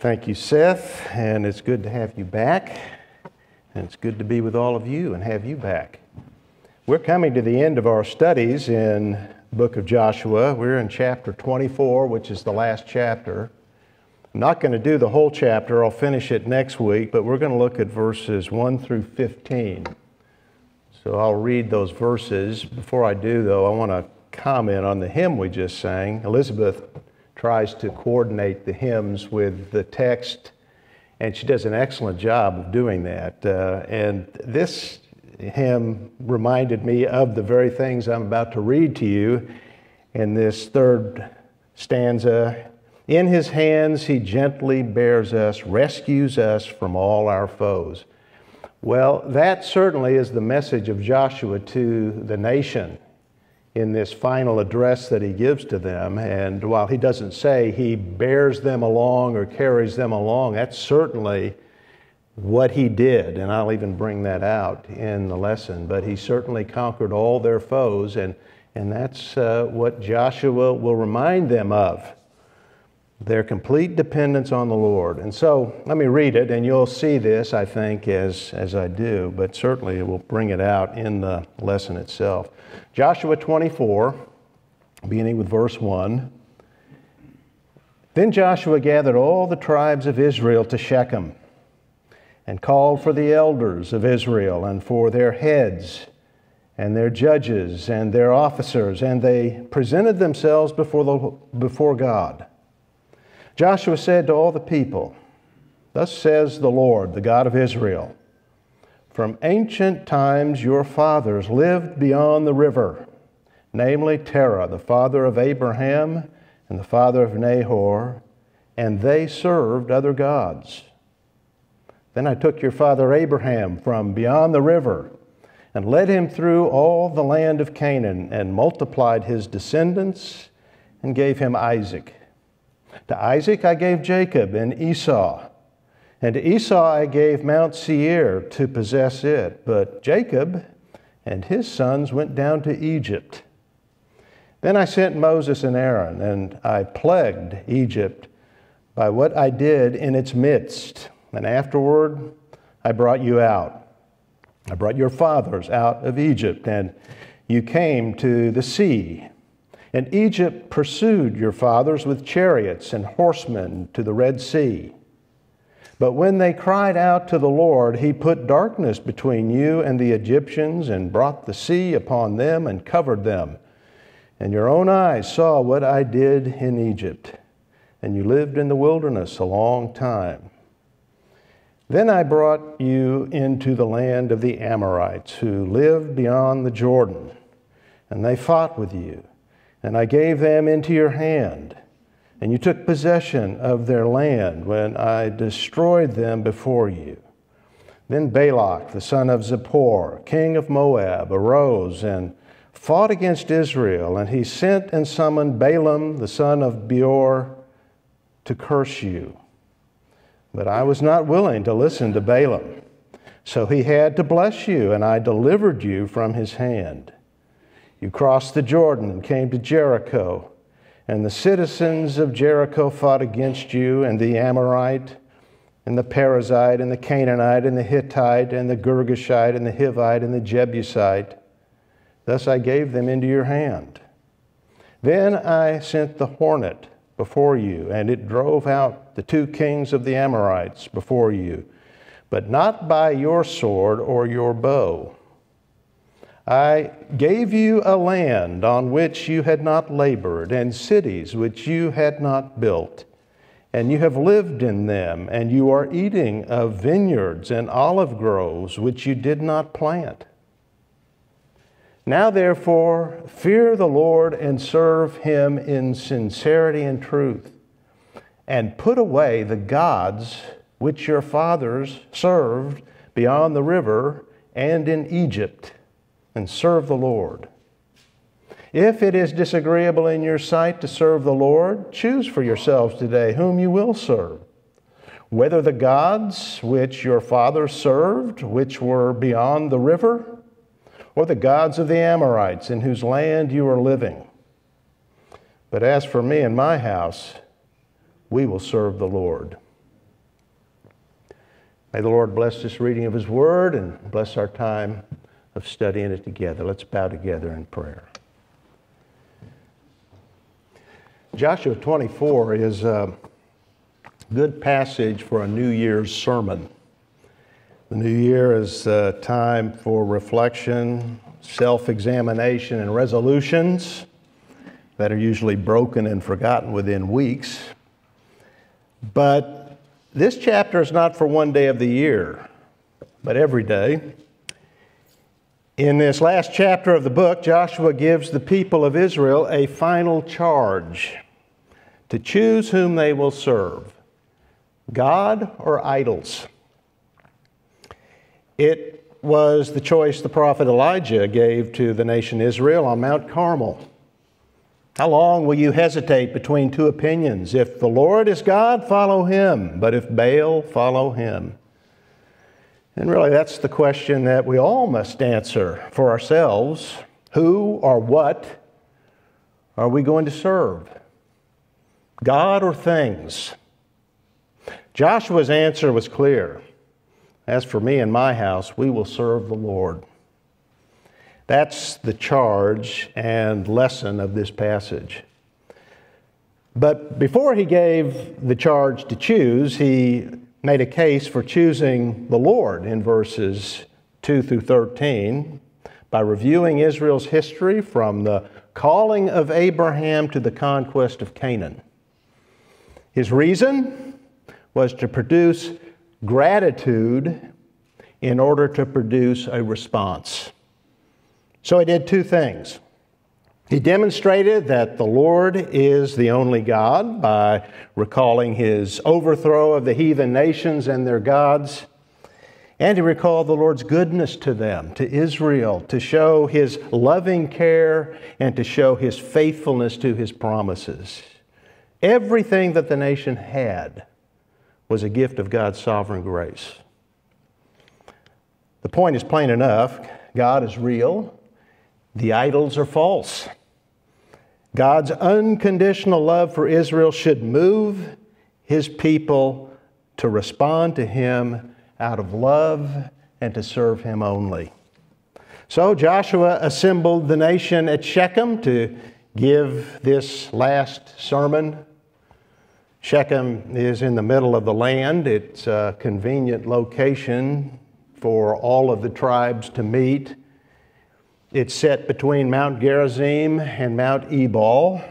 Thank you, Seth, and it's good to have you back. And it's good to be with all of you and have you back. We're coming to the end of our studies in the book of Joshua. We're in chapter 24, which is the last chapter. I'm not going to do the whole chapter, I'll finish it next week, but we're going to look at verses 1 through 15. So I'll read those verses. Before I do, though, I want to comment on the hymn we just sang. Elizabeth tries to coordinate the hymns with the text, and she does an excellent job of doing that. Uh, and this hymn reminded me of the very things I'm about to read to you in this third stanza. In his hands he gently bears us, rescues us from all our foes. Well, that certainly is the message of Joshua to the nation in this final address that he gives to them. And while he doesn't say he bears them along or carries them along, that's certainly what he did. And I'll even bring that out in the lesson. But he certainly conquered all their foes, and, and that's uh, what Joshua will remind them of their complete dependence on the Lord. And so let me read it, and you'll see this, I think, as, as I do, but certainly it will bring it out in the lesson itself. Joshua 24, beginning with verse 1. Then Joshua gathered all the tribes of Israel to Shechem and called for the elders of Israel and for their heads and their judges and their officers, and they presented themselves before, the, before God. Joshua said to all the people, Thus says the Lord, the God of Israel From ancient times your fathers lived beyond the river, namely Terah, the father of Abraham and the father of Nahor, and they served other gods. Then I took your father Abraham from beyond the river and led him through all the land of Canaan and multiplied his descendants and gave him Isaac. To Isaac I gave Jacob and Esau. And to Esau I gave Mount Seir to possess it. But Jacob and his sons went down to Egypt. Then I sent Moses and Aaron, and I plagued Egypt by what I did in its midst. And afterward I brought you out. I brought your fathers out of Egypt, and you came to the sea and Egypt pursued your fathers with chariots and horsemen to the Red Sea. But when they cried out to the Lord, he put darkness between you and the Egyptians and brought the sea upon them and covered them. And your own eyes saw what I did in Egypt, and you lived in the wilderness a long time. Then I brought you into the land of the Amorites, who lived beyond the Jordan, and they fought with you and I gave them into your hand. And you took possession of their land when I destroyed them before you. Then Balak, the son of Zippor, king of Moab, arose and fought against Israel, and he sent and summoned Balaam, the son of Beor, to curse you. But I was not willing to listen to Balaam. So he had to bless you, and I delivered you from his hand. You crossed the Jordan and came to Jericho, and the citizens of Jericho fought against you, and the Amorite, and the Perizzite, and the Canaanite, and the Hittite, and the Girgashite, and the Hivite, and the Jebusite. Thus I gave them into your hand. Then I sent the hornet before you, and it drove out the two kings of the Amorites before you, but not by your sword or your bow I gave you a land on which you had not labored, and cities which you had not built. And you have lived in them, and you are eating of vineyards and olive groves which you did not plant. Now, therefore, fear the Lord and serve him in sincerity and truth, and put away the gods which your fathers served beyond the river and in Egypt and serve the Lord. If it is disagreeable in your sight to serve the Lord, choose for yourselves today whom you will serve. Whether the gods which your fathers served, which were beyond the river, or the gods of the Amorites in whose land you are living. But as for me and my house, we will serve the Lord. May the Lord bless this reading of His Word and bless our time of studying it together. Let's bow together in prayer. Joshua 24 is a good passage for a New Year's sermon. The new year is a time for reflection, self examination, and resolutions that are usually broken and forgotten within weeks. But this chapter is not for one day of the year, but every day. In this last chapter of the book, Joshua gives the people of Israel a final charge to choose whom they will serve God or idols. It was the choice the prophet Elijah gave to the nation Israel on Mount Carmel. How long will you hesitate between two opinions? If the Lord is God, follow him, but if Baal, follow him. And really, that's the question that we all must answer for ourselves. Who or what are we going to serve? God or things? Joshua's answer was clear. As for me and my house, we will serve the Lord. That's the charge and lesson of this passage. But before he gave the charge to choose, he made a case for choosing the Lord in verses 2 through 13 by reviewing Israel's history from the calling of Abraham to the conquest of Canaan. His reason was to produce gratitude in order to produce a response. So he did two things. He demonstrated that the Lord is the only God by recalling his overthrow of the heathen nations and their gods. And he recalled the Lord's goodness to them, to Israel, to show his loving care and to show his faithfulness to his promises. Everything that the nation had was a gift of God's sovereign grace. The point is plain enough God is real, the idols are false. God's unconditional love for Israel should move his people to respond to him out of love and to serve him only. So Joshua assembled the nation at Shechem to give this last sermon. Shechem is in the middle of the land. It's a convenient location for all of the tribes to meet. It's set between Mount Gerizim and Mount Ebal.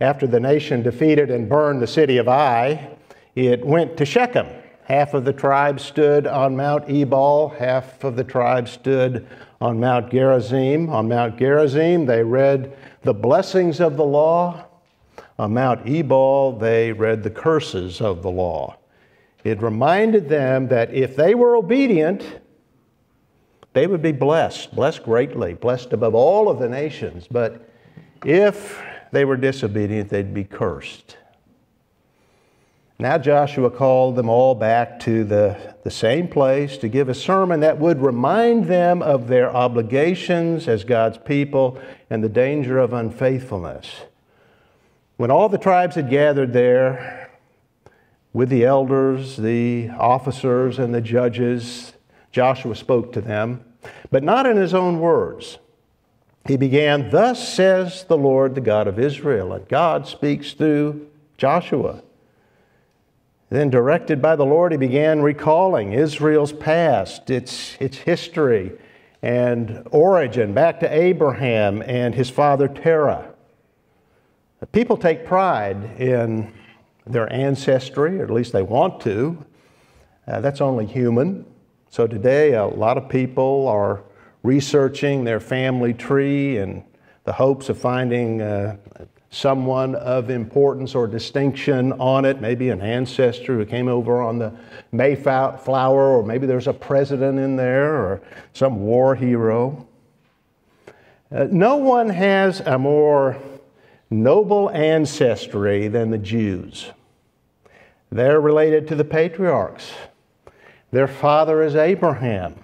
After the nation defeated and burned the city of Ai, it went to Shechem. Half of the tribe stood on Mount Ebal, half of the tribe stood on Mount Gerizim. On Mount Gerizim, they read the blessings of the law. On Mount Ebal, they read the curses of the law. It reminded them that if they were obedient, they would be blessed, blessed greatly, blessed above all of the nations. But if they were disobedient, they'd be cursed. Now Joshua called them all back to the, the same place to give a sermon that would remind them of their obligations as God's people and the danger of unfaithfulness. When all the tribes had gathered there with the elders, the officers, and the judges, Joshua spoke to them, but not in his own words. He began, Thus says the Lord, the God of Israel. And God speaks through Joshua. Then, directed by the Lord, he began recalling Israel's past, its, its history and origin back to Abraham and his father Terah. People take pride in their ancestry, or at least they want to. Uh, that's only human. So today, a lot of people are researching their family tree in the hopes of finding uh, someone of importance or distinction on it, maybe an ancestor who came over on the Mayflower, or maybe there's a president in there, or some war hero. Uh, no one has a more noble ancestry than the Jews. They're related to the patriarchs. Their father is Abraham.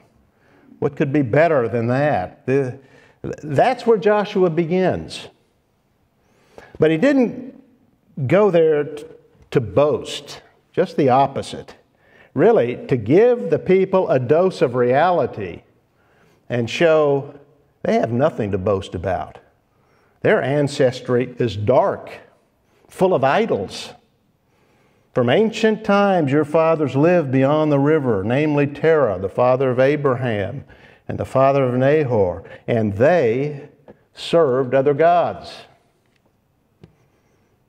What could be better than that? The, that's where Joshua begins. But he didn't go there to boast, just the opposite. really to give the people a dose of reality and show they have nothing to boast about. Their ancestry is dark, full of idols. From ancient times, your fathers lived beyond the river, namely Terah, the father of Abraham, and the father of Nahor, and they served other gods.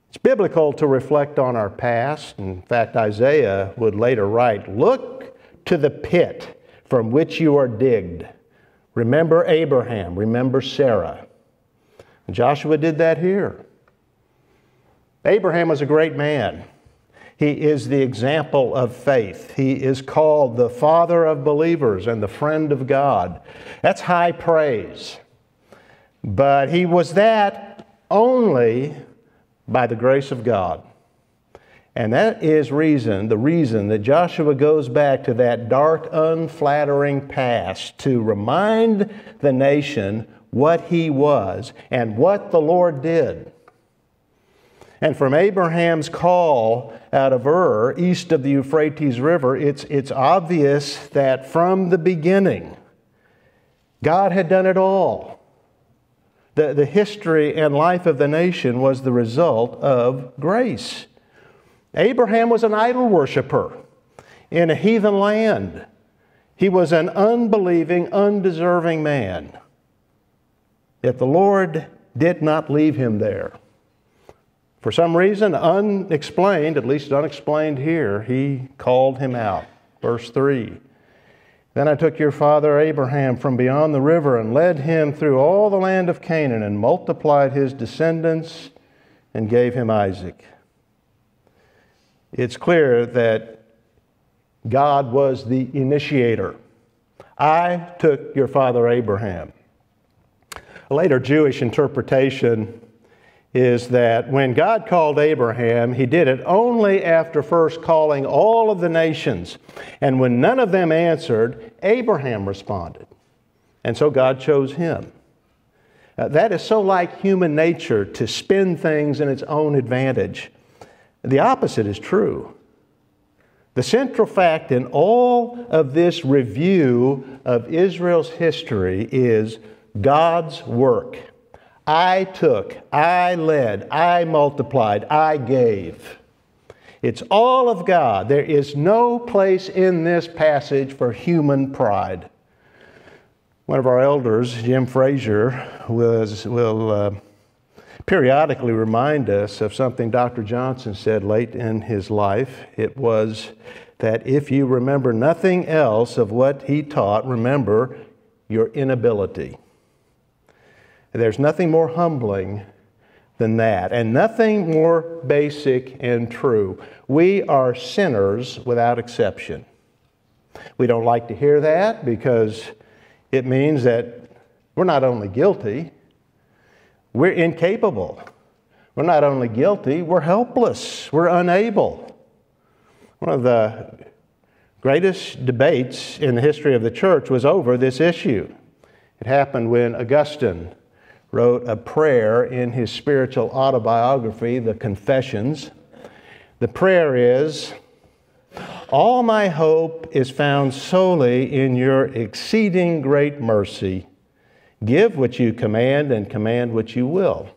It's biblical to reflect on our past. In fact, Isaiah would later write Look to the pit from which you are digged. Remember Abraham, remember Sarah. And Joshua did that here. Abraham was a great man. He is the example of faith. He is called the father of believers and the friend of God. That's high praise. But he was that only by the grace of God. And that is reason, the reason that Joshua goes back to that dark, unflattering past to remind the nation what he was and what the Lord did. And from Abraham's call out of Ur, east of the Euphrates River, it's, it's obvious that from the beginning, God had done it all. The, the history and life of the nation was the result of grace. Abraham was an idol worshiper in a heathen land. He was an unbelieving, undeserving man. Yet the Lord did not leave him there. For some reason, unexplained, at least unexplained here, he called him out. Verse 3 then I took your father Abraham from beyond the river and led him through all the land of Canaan and multiplied his descendants and gave him Isaac. It's clear that God was the initiator. I took your father Abraham. A later Jewish interpretation is that when God called Abraham, he did it only after first calling all of the nations. And when none of them answered, Abraham responded. And so God chose him. Uh, that is so like human nature to spin things in its own advantage. The opposite is true. The central fact in all of this review of Israel's history is God's work. I took, I led, I multiplied, I gave. It's all of God. There is no place in this passage for human pride. One of our elders, Jim Frazier, was, will uh, periodically remind us of something Dr. Johnson said late in his life. It was that if you remember nothing else of what he taught, remember your inability. There's nothing more humbling than that, and nothing more basic and true. We are sinners without exception. We don't like to hear that because it means that we're not only guilty, we're incapable. We're not only guilty, we're helpless, we're unable. One of the greatest debates in the history of the church was over this issue. It happened when Augustine wrote a prayer in his spiritual autobiography, The Confessions. The prayer is All my hope is found solely in your exceeding great mercy. Give what you command and command what you will.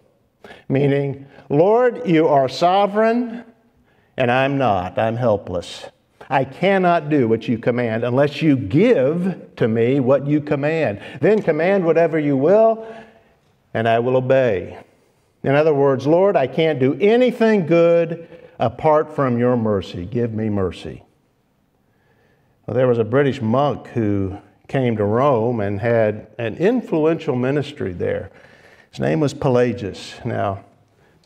Meaning, Lord, you are sovereign and I'm not. I'm helpless. I cannot do what you command unless you give to me what you command. Then command whatever you will, and I will obey. In other words, Lord, I can't do anything good apart from your mercy. Give me mercy. Well, there was a British monk who came to Rome and had an influential ministry there. His name was Pelagius. Now,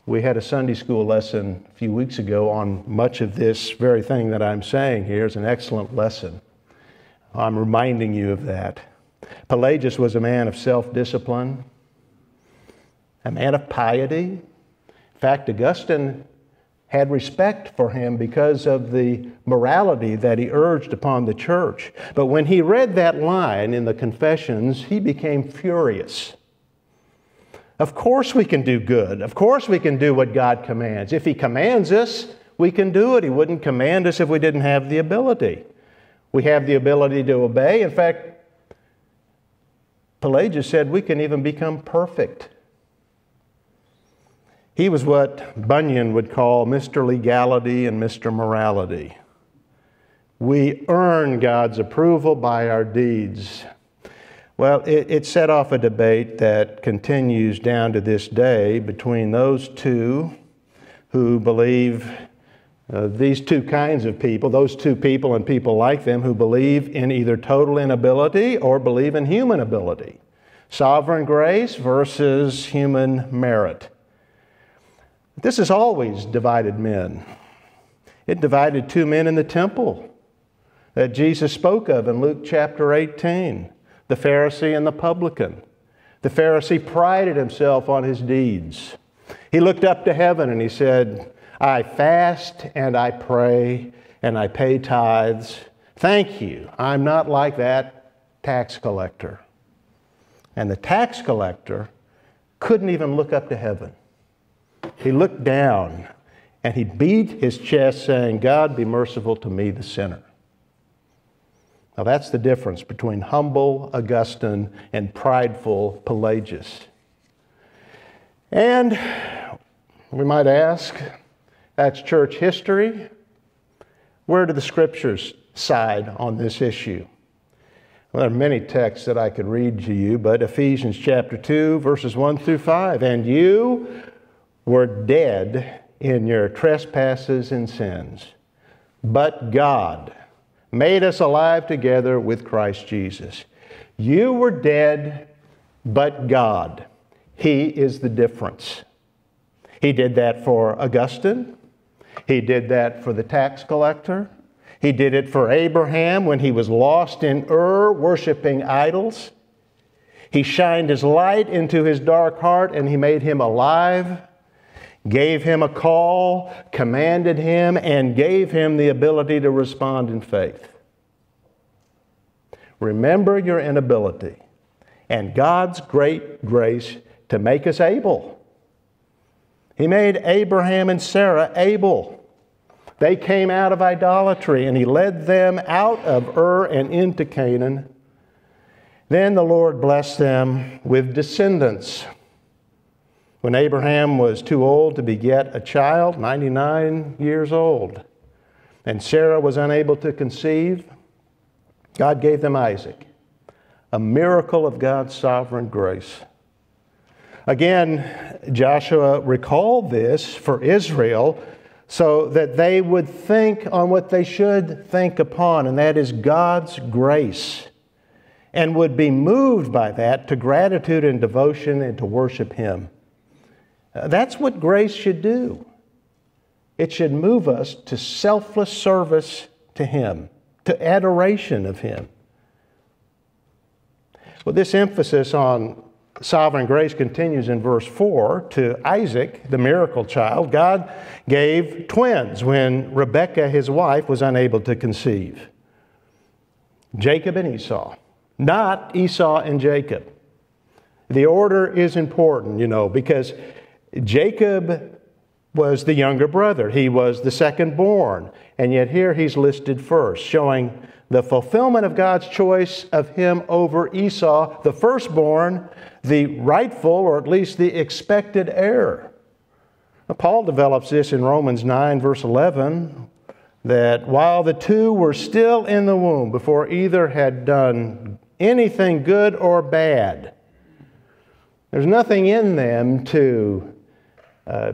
we had a Sunday school lesson a few weeks ago on much of this very thing that I'm saying here. It's an excellent lesson. I'm reminding you of that. Pelagius was a man of self discipline, a man of piety. In fact, Augustine had respect for him because of the morality that he urged upon the church. But when he read that line in the Confessions, he became furious. Of course, we can do good. Of course, we can do what God commands. If He commands us, we can do it. He wouldn't command us if we didn't have the ability. We have the ability to obey. In fact, Pelagius said we can even become perfect. He was what Bunyan would call Mr. Legality and Mr. Morality. We earn God's approval by our deeds. Well, it, it, set off a debate that continues down to this day between those two who believe, uh, these two kinds of people, those two people and people like them who believe in either total inability or believe in human ability. Sovereign grace versus human merit. This has always divided men. It divided two men in the temple that Jesus spoke of in Luke chapter 18 the Pharisee and the publican. The Pharisee prided himself on his deeds. He looked up to heaven and he said, I fast and I pray and I pay tithes. Thank you. I'm not like that tax collector. And the tax collector couldn't even look up to heaven. He looked down and he beat his chest, saying, God, be merciful to me, the sinner. Now, that's the difference between humble Augustine and prideful Pelagius. And we might ask, that's church history. Where do the scriptures side on this issue? Well, there are many texts that I could read to you, but Ephesians chapter 2, verses 1 through 5. And you were dead in your trespasses and sins, but God made us alive together with Christ Jesus. You were dead, but God. He is the difference. He did that for Augustine. He did that for the tax collector. He did it for Abraham when he was lost in Ur worshiping idols. He shined his light into his dark heart and he made him alive gave him a call, commanded him, and gave him the ability to respond in faith. Remember your inability and God's great grace to make us able. He made Abraham and Sarah able. They came out of idolatry and he led them out of Ur and into Canaan. Then the Lord blessed them with descendants. When Abraham was too old to beget a child, 99 years old, and Sarah was unable to conceive, God gave them Isaac, a miracle of God's sovereign grace. Again, Joshua recalled this for Israel so that they would think on what they should think upon, and that is God's grace, and would be moved by that to gratitude and devotion and to worship Him. That's what grace should do. It should move us to selfless service to Him, to adoration of Him. Well, this emphasis on sovereign grace continues in verse 4 to Isaac, the miracle child. God gave twins when Rebekah, his wife, was unable to conceive Jacob and Esau, not Esau and Jacob. The order is important, you know, because Jacob was the younger brother, he was the second born, and yet here he's listed first, showing the fulfillment of God's choice of him over Esau, the firstborn, the rightful, or at least the expected heir. Paul develops this in Romans 9, verse 11, that while the two were still in the womb, before either had done anything good or bad, there's nothing in them to uh,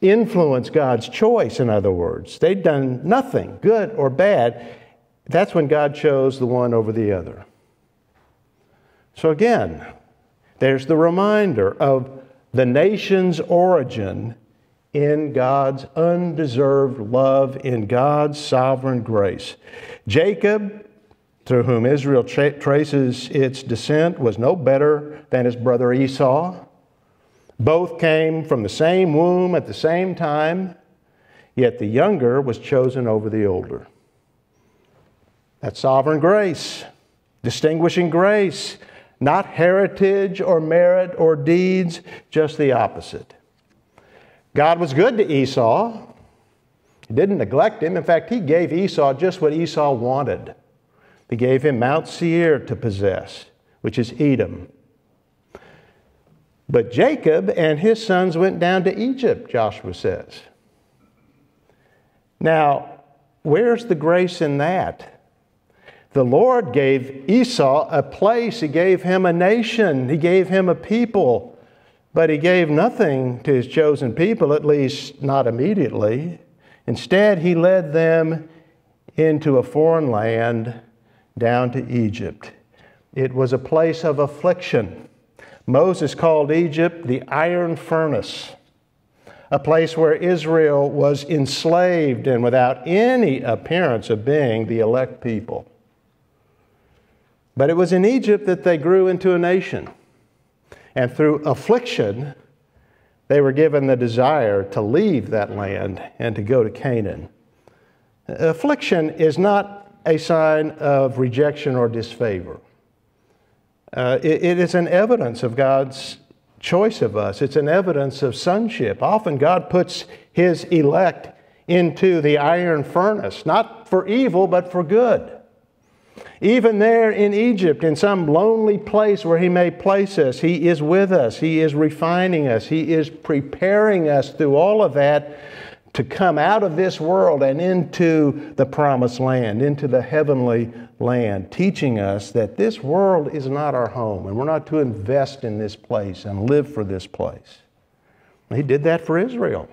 influence God's choice, in other words. They'd done nothing, good or bad. That's when God chose the one over the other. So again, there's the reminder of the nation's origin in God's undeserved love, in God's sovereign grace. Jacob, through whom Israel tra- traces its descent, was no better than his brother Esau. Both came from the same womb at the same time, yet the younger was chosen over the older. That's sovereign grace, distinguishing grace, not heritage or merit or deeds, just the opposite. God was good to Esau. He didn't neglect him. In fact, he gave Esau just what Esau wanted. He gave him Mount Seir to possess, which is Edom. But Jacob and his sons went down to Egypt, Joshua says. Now, where's the grace in that? The Lord gave Esau a place, He gave him a nation, He gave him a people, but He gave nothing to His chosen people, at least not immediately. Instead, He led them into a foreign land down to Egypt. It was a place of affliction. Moses called Egypt the iron furnace, a place where Israel was enslaved and without any appearance of being the elect people. But it was in Egypt that they grew into a nation. And through affliction, they were given the desire to leave that land and to go to Canaan. Affliction is not a sign of rejection or disfavor. Uh, it, it is an evidence of God's choice of us. It's an evidence of sonship. Often God puts His elect into the iron furnace, not for evil, but for good. Even there in Egypt, in some lonely place where He may place us, He is with us. He is refining us. He is preparing us through all of that to come out of this world and into the promised land, into the heavenly land, teaching us that this world is not our home and we're not to invest in this place and live for this place. He did that for Israel.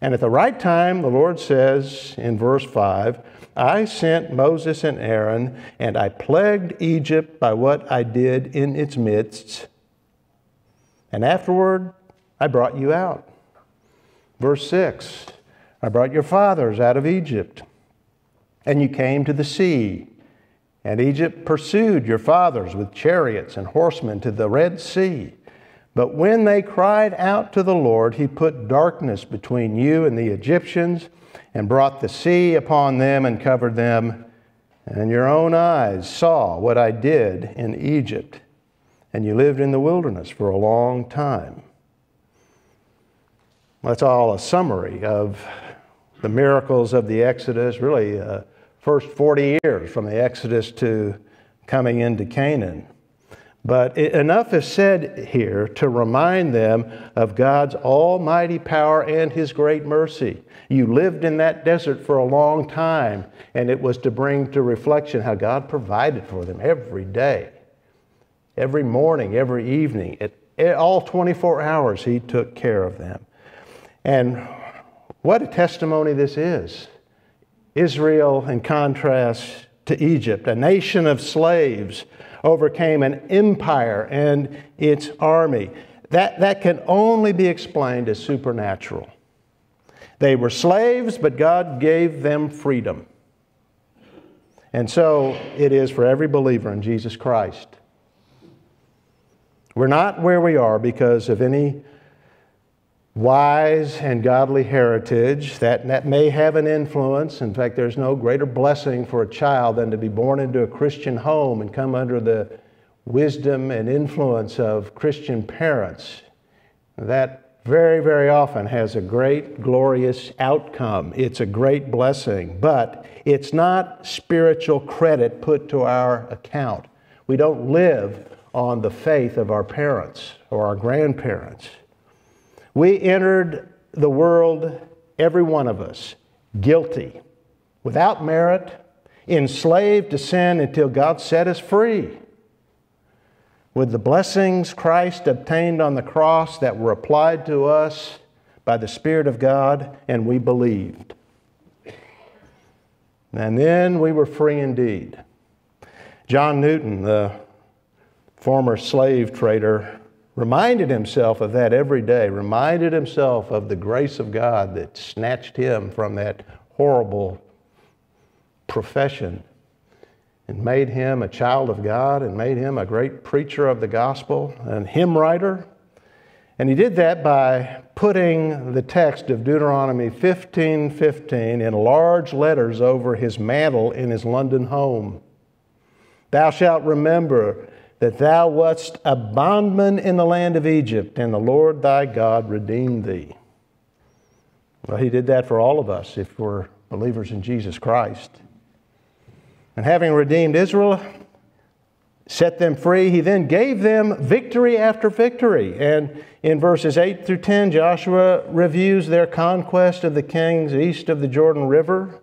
And at the right time, the Lord says in verse 5 I sent Moses and Aaron, and I plagued Egypt by what I did in its midst. And afterward, I brought you out. Verse 6 I brought your fathers out of Egypt, and you came to the sea. And Egypt pursued your fathers with chariots and horsemen to the Red Sea. But when they cried out to the Lord, he put darkness between you and the Egyptians, and brought the sea upon them and covered them. And your own eyes saw what I did in Egypt, and you lived in the wilderness for a long time. That's all a summary of the miracles of the Exodus, really, uh, first 40 years from the Exodus to coming into Canaan. But enough is said here to remind them of God's almighty power and His great mercy. You lived in that desert for a long time, and it was to bring to reflection how God provided for them every day, every morning, every evening. At all 24 hours, He took care of them. And what a testimony this is. Israel, in contrast to Egypt, a nation of slaves, overcame an empire and its army. That, that can only be explained as supernatural. They were slaves, but God gave them freedom. And so it is for every believer in Jesus Christ. We're not where we are because of any wise and godly heritage that, that may have an influence. In fact, there's no greater blessing for a child than to be born into a Christian home and come under the wisdom and influence of Christian parents. That very, very often has a great, glorious outcome. It's a great blessing, but it's not spiritual credit put to our account. We don't live on the faith of our parents or our grandparents. We entered the world, every one of us, guilty, without merit, enslaved to sin until God set us free. With the blessings Christ obtained on the cross that were applied to us by the Spirit of God, and we believed. And then we were free indeed. John Newton, the former slave trader, reminded himself of that every day, reminded himself of the grace of God that snatched him from that horrible profession and made him a child of God and made him a great preacher of the gospel and hymn writer. And he did that by putting the text of Deuteronomy 15 15 in large letters over his mantel in his London home. Thou shalt remember that thou wast a bondman in the land of Egypt, and the Lord thy God redeemed thee. Well, he did that for all of us if we're believers in Jesus Christ. And having redeemed Israel, set them free, he then gave them victory after victory. And in verses 8 through 10, Joshua reviews their conquest of the kings east of the Jordan River.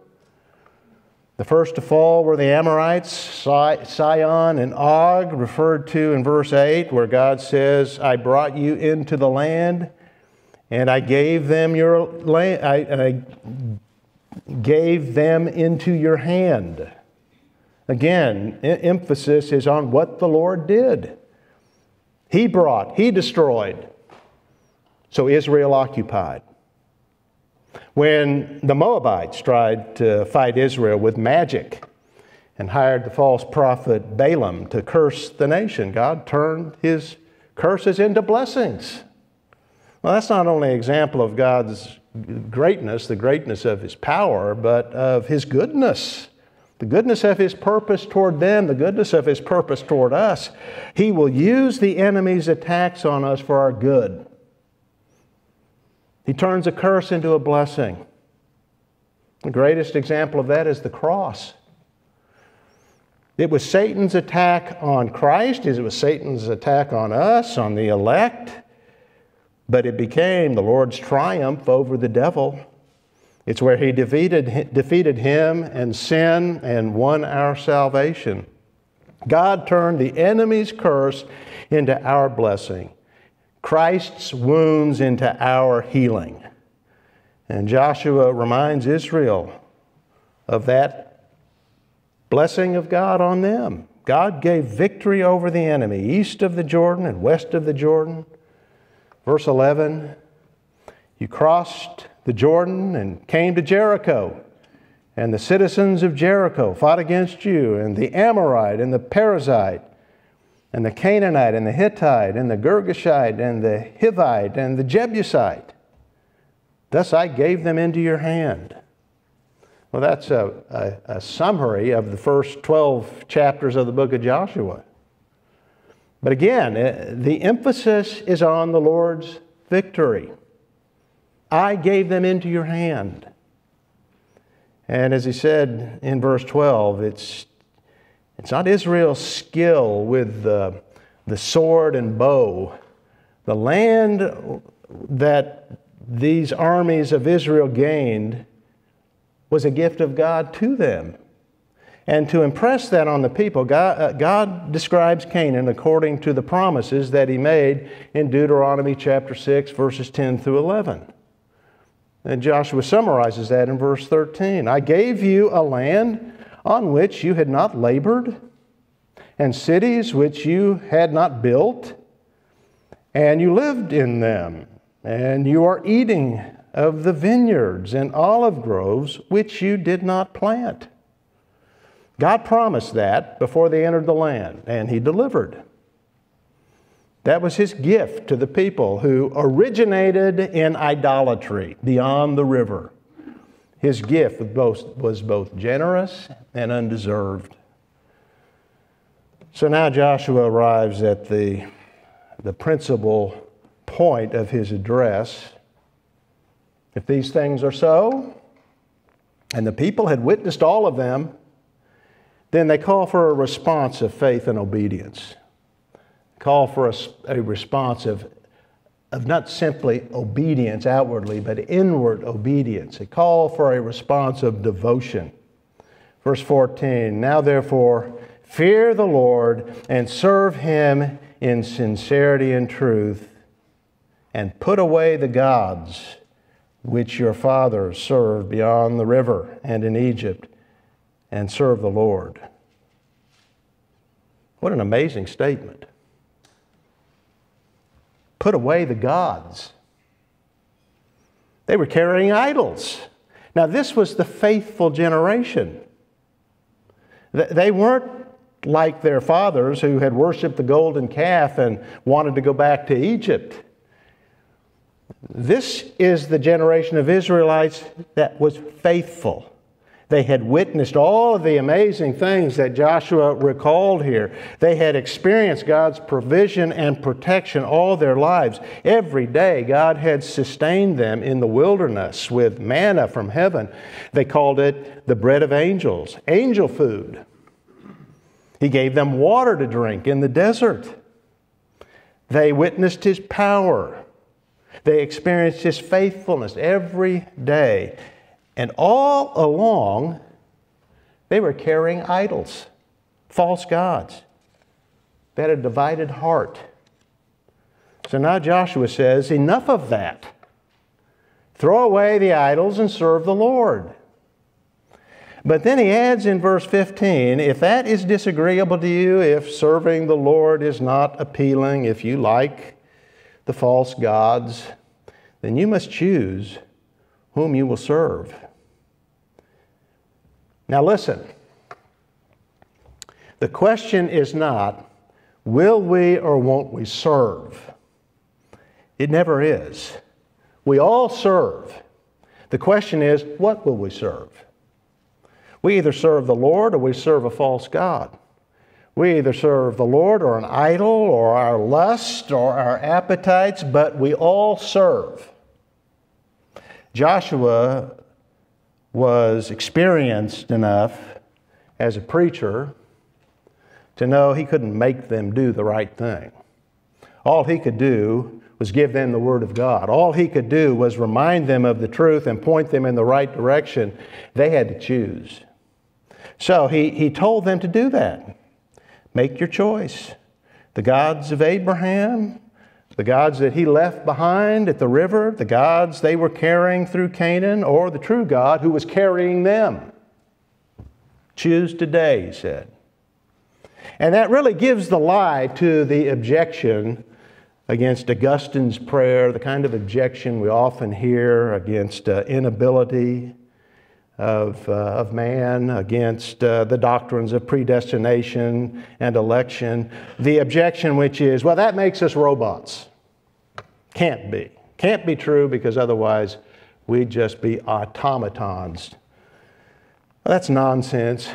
The first to fall were the Amorites, Sihon and Og, referred to in verse 8, where God says, I brought you into the land, and I gave them your land, I, I gave them into your hand. Again, emphasis is on what the Lord did. He brought, He destroyed. So Israel occupied. When the Moabites tried to fight Israel with magic and hired the false prophet Balaam to curse the nation, God turned his curses into blessings. Well, that's not only an example of God's greatness, the greatness of his power, but of his goodness. The goodness of his purpose toward them, the goodness of his purpose toward us. He will use the enemy's attacks on us for our good. He turns a curse into a blessing. The greatest example of that is the cross. It was Satan's attack on Christ, it was Satan's attack on us, on the elect, but it became the Lord's triumph over the devil. It's where he defeated, defeated him and sin and won our salvation. God turned the enemy's curse into our blessing. Christ's wounds into our healing. And Joshua reminds Israel of that blessing of God on them. God gave victory over the enemy east of the Jordan and west of the Jordan. Verse 11 You crossed the Jordan and came to Jericho. And the citizens of Jericho fought against you, and the Amorite and the Perizzite and the Canaanite and the Hittite and the Girgashite and the Hivite and the Jebusite. Thus I gave them into your hand. Well, that's a, a, a, summary of the first 12 chapters of the book of Joshua. But again, eh, the emphasis is on the Lord's victory. I gave them into your hand. And as he said in verse 12, it's it's not Israel's skill with the, the sword and bow. The land that these armies of Israel gained was a gift of God to them. And to impress that on the people, God, uh, God, describes Canaan according to the promises that He made in Deuteronomy chapter 6, verses 10 through 11. And Joshua summarizes that in verse 13 I gave you a land on which you had not labored, and cities which you had not built, and you lived in them, and you are eating of the vineyards and olive groves which you did not plant. God promised that before they entered the land, and He delivered. That was His gift to the people who originated in idolatry beyond the river. His gift was both generous and undeserved. So now Joshua arrives at the, the principal point of his address. If these things are so, and the people had witnessed all of them, then they call for a response of faith and obedience. Call for a, a response of of not simply obedience outwardly, but inward obedience, a call for a response of devotion. Verse 14 Now therefore, fear the Lord and serve him in sincerity and truth, and put away the gods which your fathers served beyond the river and in Egypt, and serve the Lord. What an amazing statement put away the gods. They were carrying idols. Now, this was the faithful generation. They weren't like their fathers who had worshiped the golden calf and wanted to go back to Egypt. This is the generation of Israelites that was faithful. They had witnessed all of the amazing things that Joshua recalled here. They had experienced God's provision and protection all their lives. Every day, God had sustained them in the wilderness with manna from heaven. They called it the bread of angels, angel food. He gave them water to drink in the desert. They witnessed His power. They experienced His faithfulness every day. And all along, they were carrying idols, false gods. They had a divided heart. So now Joshua says, Enough of that. Throw away the idols and serve the Lord. But then he adds in verse 15 if that is disagreeable to you, if serving the Lord is not appealing, if you like the false gods, then you must choose whom you will serve. Now, listen. The question is not, will we or won't we serve? It never is. We all serve. The question is, what will we serve? We either serve the Lord or we serve a false God. We either serve the Lord or an idol or our lust or our appetites, but we all serve. Joshua was experienced enough as a preacher to know he couldn't make them do the right thing. All he could do was give them the Word of God. All he could do was remind them of the truth and point them in the right direction. They had to choose. So he, he told them to do that. Make your choice. The gods of Abraham, the gods that he left behind at the river, the gods they were carrying through Canaan, or the true God who was carrying them. Choose today, he said. And that really gives the lie to the objection against Augustine's prayer, the kind of objection we often hear against uh, inability of, uh, of man, against uh, the doctrines of predestination and election. The objection, which is, well, that makes us robots. Can't be. Can't be true because otherwise we'd just be automatons. Well, that's nonsense.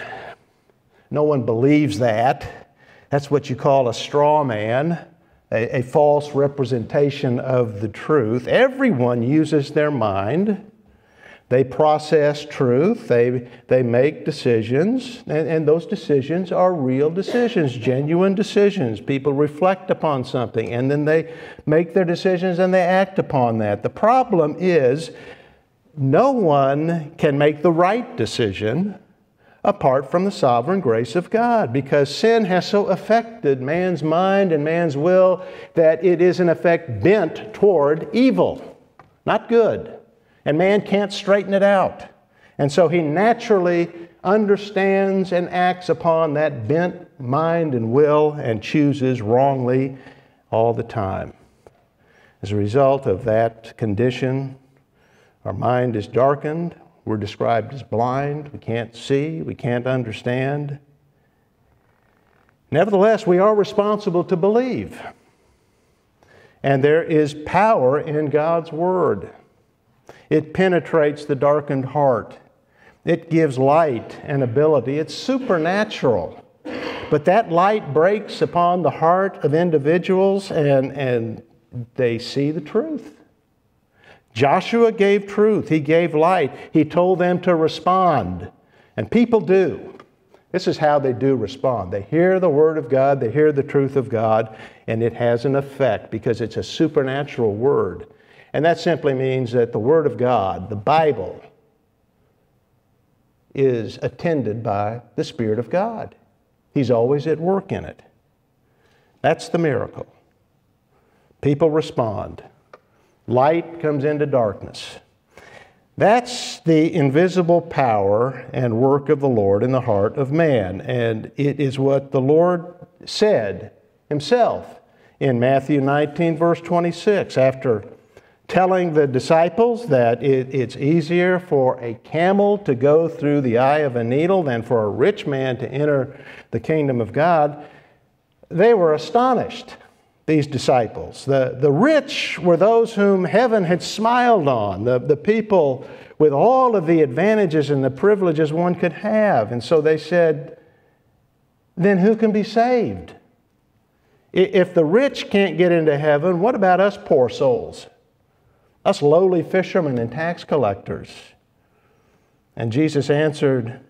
No one believes that. That's what you call a straw man, a, a false representation of the truth. Everyone uses their mind. They process truth, they, they make decisions, and, and those decisions are real decisions, genuine decisions. People reflect upon something and then they make their decisions and they act upon that. The problem is no one can make the right decision apart from the sovereign grace of God because sin has so affected man's mind and man's will that it is in effect bent toward evil, not good. And man can't straighten it out. And so he naturally understands and acts upon that bent mind and will and chooses wrongly all the time. As a result of that condition, our mind is darkened. We're described as blind. We can't see. We can't understand. Nevertheless, we are responsible to believe. And there is power in God's Word. It penetrates the darkened heart. It gives light and ability. It's supernatural. But that light breaks upon the heart of individuals and, and they see the truth. Joshua gave truth, he gave light, he told them to respond. And people do. This is how they do respond. They hear the Word of God, they hear the truth of God, and it has an effect because it's a supernatural Word. And that simply means that the Word of God, the Bible, is attended by the Spirit of God. He's always at work in it. That's the miracle. People respond. Light comes into darkness. That's the invisible power and work of the Lord in the heart of man. And it is what the Lord said himself in Matthew 19, verse 26, after telling the disciples that it, it's easier for a camel to go through the eye of a needle than for a rich man to enter the kingdom of God, they were astonished, these disciples. The, the rich were those whom heaven had smiled on, the, the people with all of the advantages and the privileges one could have. And so they said, then who can be saved? If the rich can't get into heaven, what about us poor souls? Us lowly fishermen and tax collectors. And Jesus answered,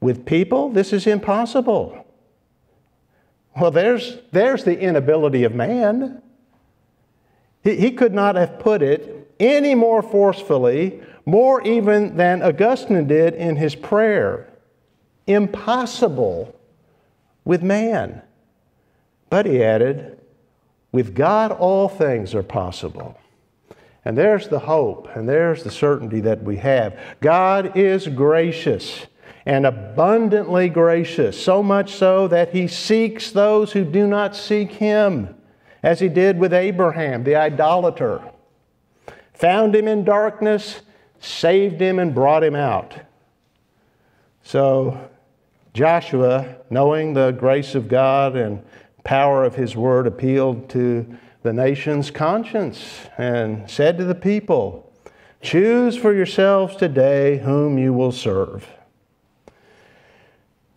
With people, this is impossible, Well, there's, there's the inability of man. He, he could not have put it any more forcefully, more even than Augustine did in his prayer. Impossible with man. But he added, with God all things are possible. And there's the hope, and there's the certainty that we have. God is gracious and abundantly gracious, so much so that he seeks those who do not seek him, as he did with Abraham, the idolater. Found him in darkness, saved him, and brought him out. So, Joshua, knowing the grace of God and power of his word, appealed to the nation's conscience and said to the people, Choose for yourselves today whom you will serve.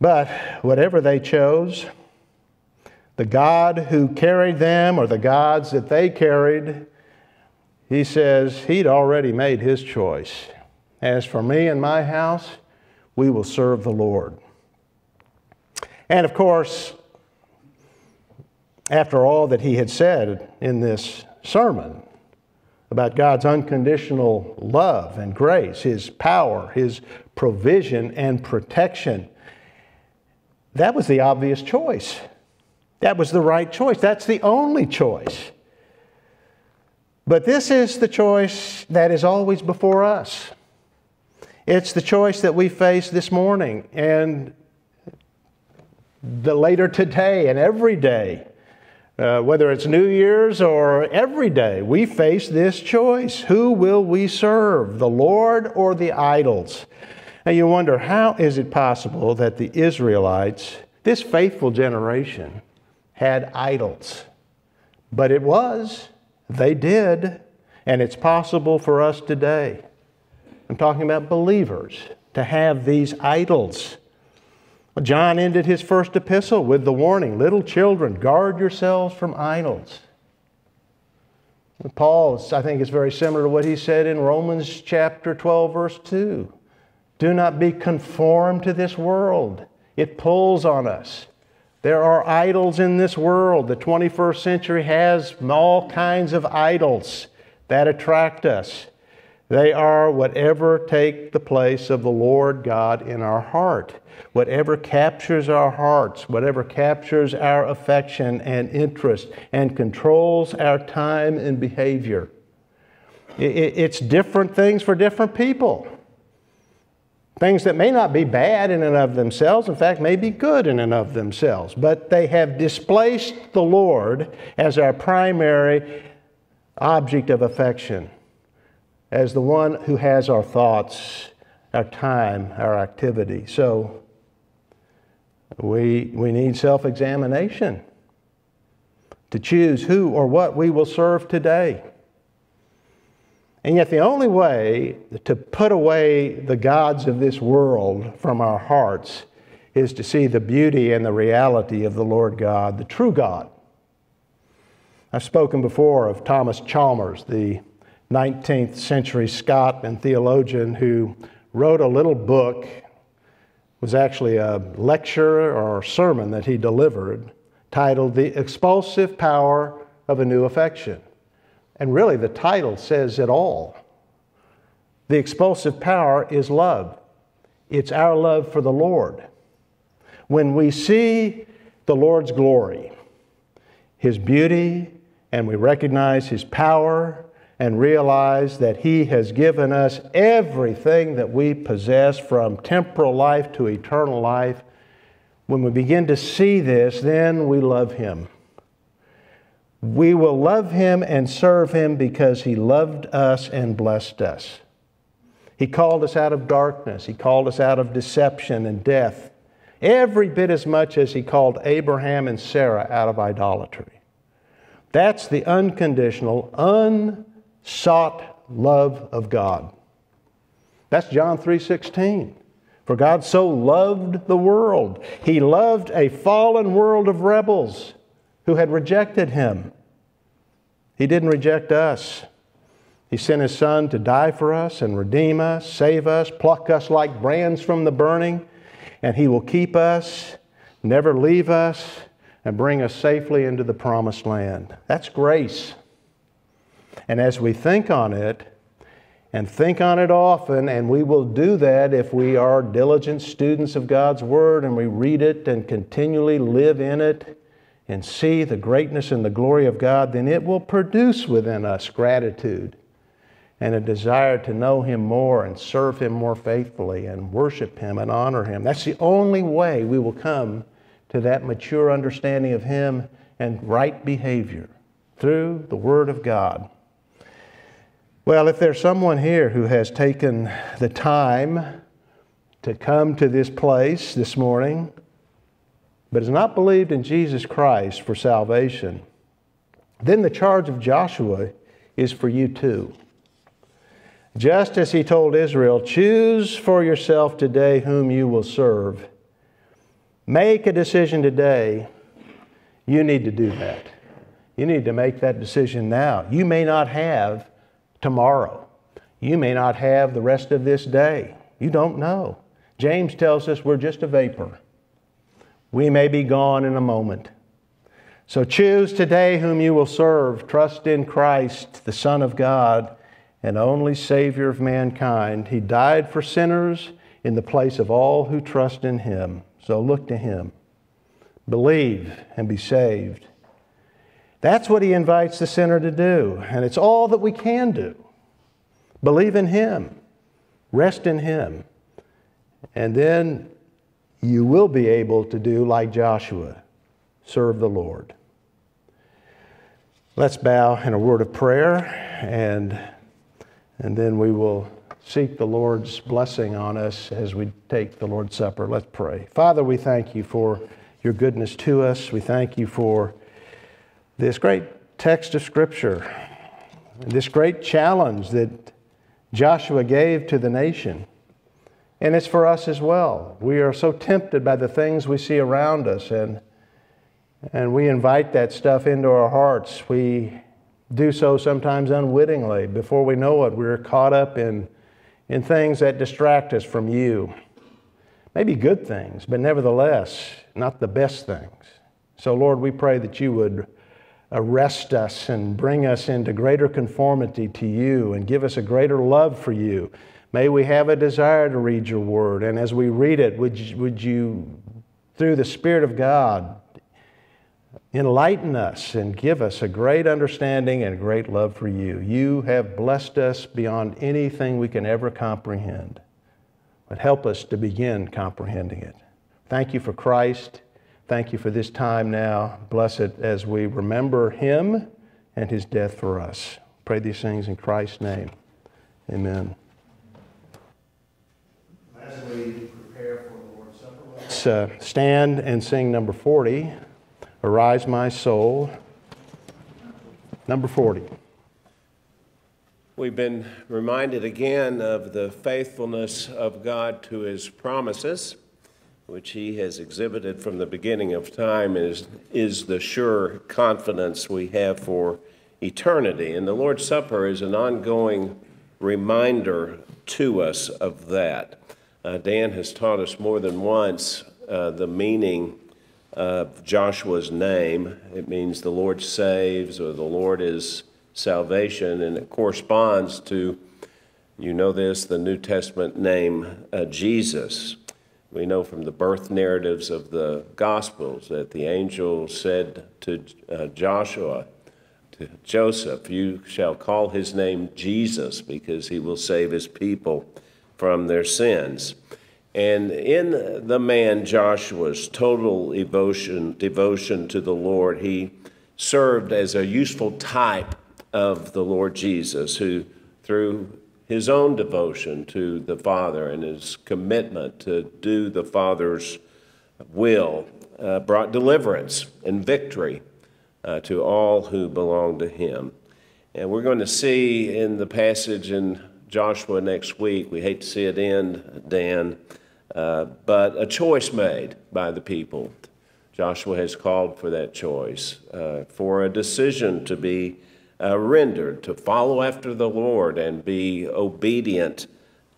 But whatever they chose, the God who carried them or the gods that they carried, he says he'd already made his choice. As for me and my house, we will serve the Lord. And of course, after all that he had said in this sermon about God's unconditional love and grace, his power, his provision and protection, that was the obvious choice. That was the right choice. That's the only choice. But this is the choice that is always before us. It's the choice that we face this morning and the later today and every day. Uh, whether it's New Year's or every day, we face this choice. Who will we serve, the Lord or the idols? And you wonder, how is it possible that the Israelites, this faithful generation, had idols? But it was. They did. And it's possible for us today. I'm talking about believers to have these idols. John ended his first epistle with the warning little children, guard yourselves from idols. Paul, I think, is very similar to what he said in Romans chapter 12, verse 2. Do not be conformed to this world. It pulls on us. There are idols in this world. The 21st century has all kinds of idols that attract us. They are whatever take the place of the Lord God in our heart, whatever captures our hearts, whatever captures our affection and interest and controls our time and behavior. It's different things for different people. Things that may not be bad in and of themselves, in fact, may be good in and of themselves, but they have displaced the Lord as our primary object of affection, as the one who has our thoughts, our time, our activity. So we, we need self examination to choose who or what we will serve today. And yet, the only way to put away the gods of this world from our hearts is to see the beauty and the reality of the Lord God, the true God. I've spoken before of Thomas Chalmers, the 19th century Scot and theologian who wrote a little book, was actually a lecture or sermon that he delivered, titled The Expulsive Power of a New Affection. And really, the title says it all. The expulsive power is love, it's our love for the Lord. When we see the Lord's glory, His beauty, and we recognize His power and realize that He has given us everything that we possess from temporal life to eternal life, when we begin to see this, then we love Him. We will love him and serve him because he loved us and blessed us. He called us out of darkness, he called us out of deception and death, every bit as much as he called Abraham and Sarah out of idolatry. That's the unconditional, unsought love of God. That's John 3:16. For God so loved the world. He loved a fallen world of rebels who had rejected him. He didn't reject us. He sent his son to die for us and redeem us, save us, pluck us like brands from the burning, and he will keep us, never leave us, and bring us safely into the promised land. That's grace. And as we think on it, and think on it often, and we will do that if we are diligent students of God's Word and we read it and continually live in it and see the greatness and the glory of God, then it will produce within us gratitude and a desire to know Him more and serve Him more faithfully and worship Him and honor Him. That's the only way we will come to that mature understanding of Him and right behavior through the Word of God. Well, if there's someone here who has taken the time to come to this place this morning, but has not believed in Jesus Christ for salvation, then the charge of Joshua is for you too. Just as he told Israel, choose for yourself today whom you will serve. Make a decision today. You need to do that. You need to make that decision now. You may not have tomorrow. You may not have the rest of this day. You don't know. James tells us we're just a vapor. We may be gone in a moment. So choose today whom you will serve. Trust in Christ, the Son of God and only Savior of mankind. He died for sinners in the place of all who trust in Him. So look to Him. Believe and be saved. That's what He invites the sinner to do, and it's all that we can do. Believe in Him, rest in Him, and then you will be able to do like Joshua serve the Lord. Let's bow in a word of prayer and, and then we will seek the Lord's blessing on us as we take the Lord's Supper. Let's pray. Father, we thank you for your goodness to us. We thank you for this great text of Scripture, this great challenge that Joshua gave to the nation. And it's for us as well. We are so tempted by the things we see around us, and, and we invite that stuff into our hearts. We do so sometimes unwittingly. Before we know it, we're caught up in, in things that distract us from you. Maybe good things, but nevertheless, not the best things. So, Lord, we pray that you would arrest us and bring us into greater conformity to you and give us a greater love for you May we have a desire to read your word. And as we read it, would you, would you through the Spirit of God, enlighten us and give us a great understanding and a great love for you. You have blessed us beyond anything we can ever comprehend. But help us to begin comprehending it. Thank you for Christ. Thank you for this time now. Bless it as we remember him and his death for us. Pray these things in Christ's name. Amen as we prepare for the Lord's Supper, let's uh, stand and sing number 40, Arise My Soul. Number 40. We've been reminded again of the faithfulness of God to his promises, which he has exhibited from the beginning of time, is, is the sure confidence we have for eternity. And the Lord's Supper is an ongoing reminder to us of that. Uh, Dan has taught us more than once uh, the meaning of Joshua's name. It means the Lord saves or the Lord is salvation, and it corresponds to, you know this, the New Testament name uh, Jesus. We know from the birth narratives of the Gospels that the angel said to uh, Joshua, to Joseph, You shall call his name Jesus because he will save his people from their sins. And in the man Joshua's total devotion, devotion to the Lord, he served as a useful type of the Lord Jesus, who, through his own devotion to the Father and his commitment to do the Father's will, uh, brought deliverance and victory uh, to all who belong to him. And we're going to see in the passage in Joshua next week. We hate to see it end, Dan, uh, but a choice made by the people. Joshua has called for that choice, uh, for a decision to be uh, rendered, to follow after the Lord and be obedient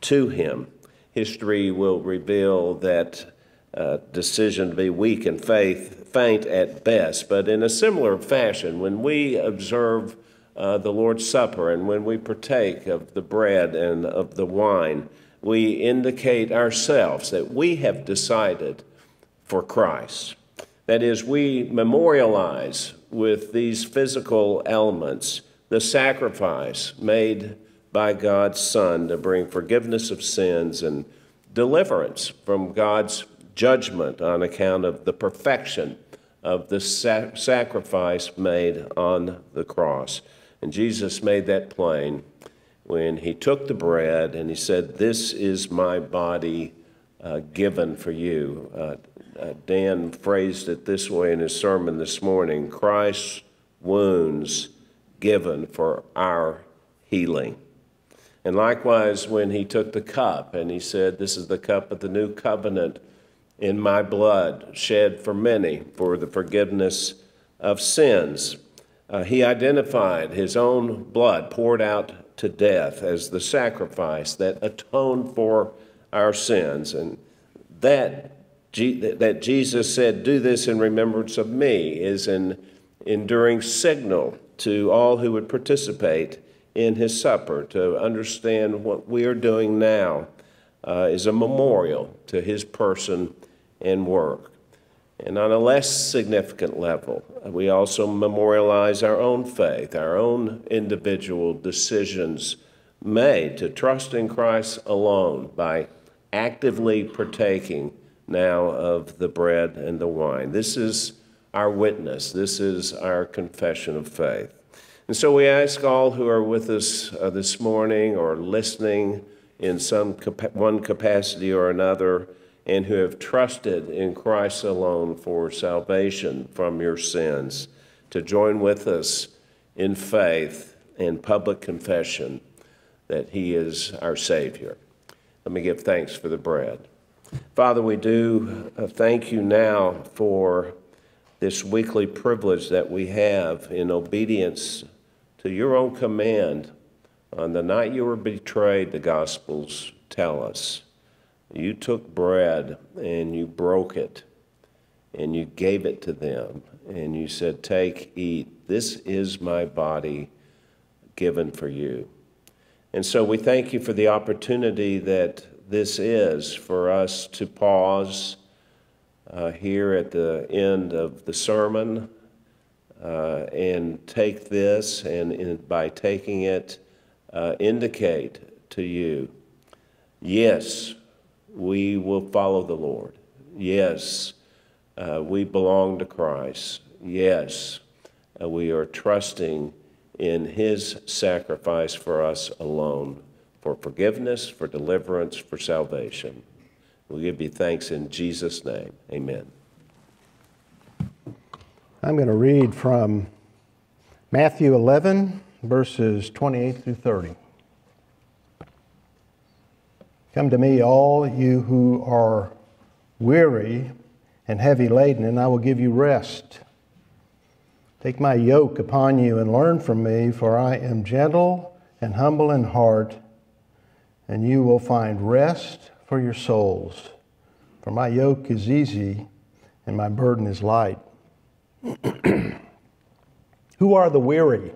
to Him. History will reveal that uh, decision to be weak in faith, faint at best. But in a similar fashion, when we observe uh, the Lord's Supper and when we partake of the bread and of the wine, we indicate ourselves that we have decided for Christ. That is, we memorialize with these physical elements the sacrifice made by God's Son to bring forgiveness of sins and deliverance from God's judgment on account of the perfection of the sa- sacrifice made on the cross. And Jesus made that plain when he took the bread and he said, This is my body uh, given for you. Uh, uh, Dan phrased it this way in his sermon this morning Christ's wounds given for our healing. And likewise, when he took the cup and he said, This is the cup of the new covenant in my blood, shed for many for the forgiveness of sins. Uh, he identified his own blood poured out to death as the sacrifice that atoned for our sins. And that, that Jesus said, Do this in remembrance of me, is an enduring signal to all who would participate in his supper to understand what we are doing now uh, is a memorial to his person and work. And on a less significant level, we also memorialize our own faith, our own individual decisions made to trust in Christ alone by actively partaking now of the bread and the wine. This is our witness, this is our confession of faith. And so we ask all who are with us uh, this morning or listening in some capa- one capacity or another and who have trusted in Christ alone for salvation from your sins to join with us in faith and public confession that He is our Savior. Let me give thanks for the bread. Father, we do uh, thank you now for this weekly privilege that we have in obedience to your own command. On the night you were betrayed, the Gospels tell us, you took bread and you broke it and you gave it to them and you said, Take, eat. This is my body given for you. And so we thank you for the opportunity that this is for us to pause uh, here at the end of the sermon uh, and take this and in, by taking it, uh, indicate to you, yes, we will follow the Lord. Yes, uh, we belong to Christ. Yes, uh, we are trusting in His sacrifice for us alone for forgiveness, for deliverance, for salvation. We give you thanks in Jesus' name. Amen. I'm going to read from Matthew 11, verses 28 through 30. Come to me, all you who are weary and heavy laden, and I will give you rest. Take my yoke upon you and learn from me, for I am gentle and humble in heart, and you will find rest for your souls. For my yoke is easy and my burden is light. Who are the weary?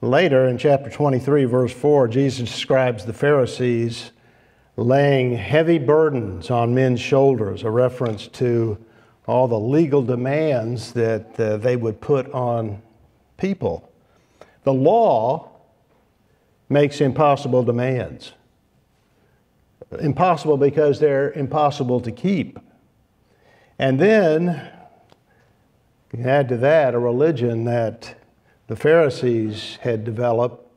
Later in chapter 23, verse 4, Jesus describes the Pharisees laying heavy burdens on men's shoulders, a reference to all the legal demands that uh, they would put on people. The law makes impossible demands. Impossible because they're impossible to keep. And then you add to that a religion that the Pharisees had developed,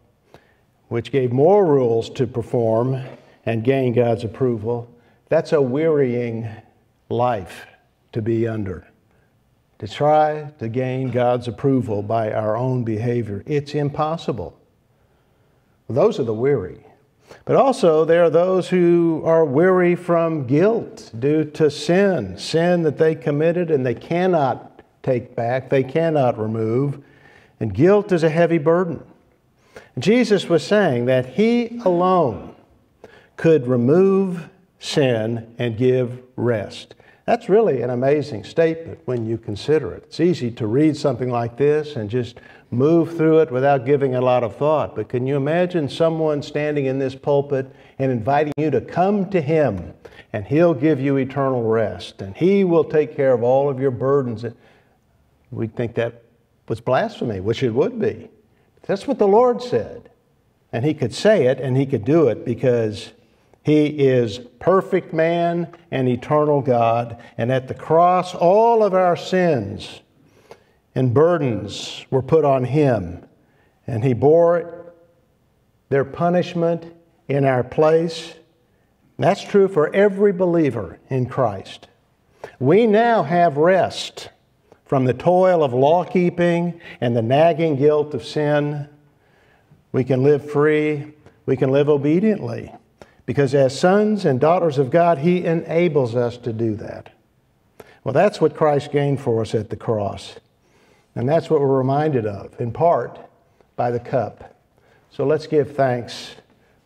which gave more rules to perform and gain God's approval. That's a wearying life to be under. To try to gain God's approval by our own behavior, it's impossible. Those are the weary. But also, there are those who are weary from guilt due to sin, sin that they committed and they cannot take back, they cannot remove. And guilt is a heavy burden. Jesus was saying that He alone could remove sin and give rest. That's really an amazing statement when you consider it. It's easy to read something like this and just move through it without giving a lot of thought. But can you imagine someone standing in this pulpit and inviting you to come to Him and He'll give you eternal rest and He will take care of all of your burdens? We'd think that was blasphemy, which it would be. That's what the Lord said. And He could say it and He could do it because he is perfect man and eternal God. And at the cross, all of our sins and burdens were put on him. And he bore their punishment in our place. That's true for every believer in Christ. We now have rest from the toil of law keeping and the nagging guilt of sin. We can live free, we can live obediently. Because as sons and daughters of God, He enables us to do that. Well, that's what Christ gained for us at the cross. And that's what we're reminded of, in part, by the cup. So let's give thanks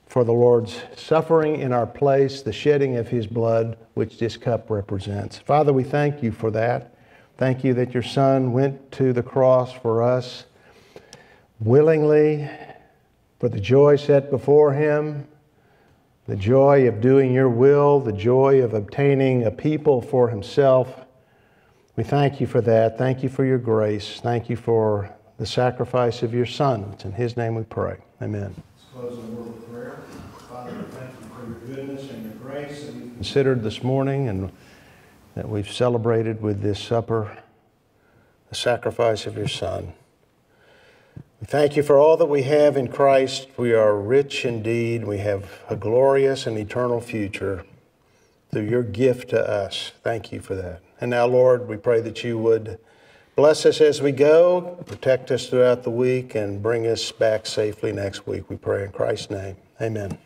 for the Lord's suffering in our place, the shedding of His blood, which this cup represents. Father, we thank you for that. Thank you that your Son went to the cross for us willingly, for the joy set before Him the joy of doing your will, the joy of obtaining a people for himself. We thank you for that. Thank you for your grace. Thank you for the sacrifice of your Son. It's in his name we pray. Amen. Let's close in word of prayer. Father, thank you for your goodness and your grace that we've considered this morning and that we've celebrated with this supper, the sacrifice of your Son. We thank you for all that we have in Christ. We are rich indeed. We have a glorious and eternal future through your gift to us. Thank you for that. And now, Lord, we pray that you would bless us as we go, protect us throughout the week, and bring us back safely next week. We pray in Christ's name. Amen.